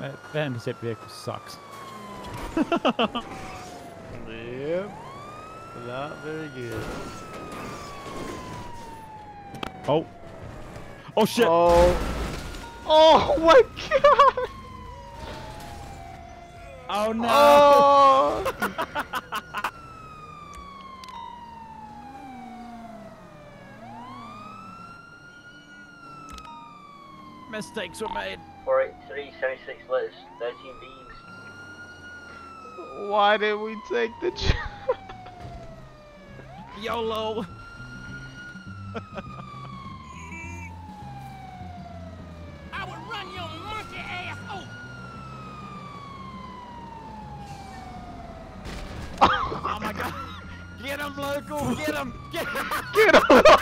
That, that intercept vehicle sucks. Yep. Not very good. Oh. Oh shit! Oh. Oh my god! Oh no! Oh! Mistakes were made. 483, 76 litters, 13 beans. Why did we take the ch- YOLO! I will run your monkey ass over. Oh my god! Get him, local! Get him! Get him! Get him!